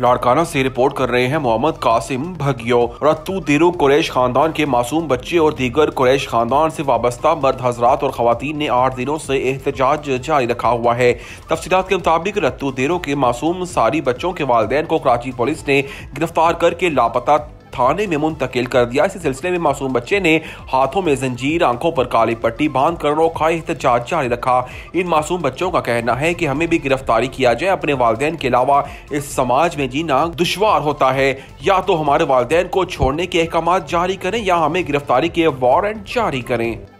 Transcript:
लाड़काना से रिपोर्ट कर रहे हैं मोहम्मद कासिम भगियो। रत्तू दिरू कुरैश खानदान के मासूम बच्चे और दीगर कुरैश खानदान से वाबस्ता मर्द हजरात और खातन ने आठ दिनों से एहतजाज जारी रखा हुआ है। तफसीत के मुताबिक रत्तू दिरो के मासूम सारी बच्चों के वालदेन को कराची पुलिस ने गिरफ़्तार करके लापता थाने में मुंतकिल कर दिया। इस सिलसिले में मासूम बच्चे ने हाथों में जंजीर, आँखों पर काली पट्टी बाँध कर रोखा एहतजाज जारी रखा। इन मासूम बच्चों का कहना है कि हमें भी गिरफ्तारी किया जाए। अपने वालदेन के अलावा इस समाज में जीना दुशवार होता है। या तो हमारे वालदेन को छोड़ने के अहकाम जारी करें या हमें गिरफ्तारी के वारंट जारी करें।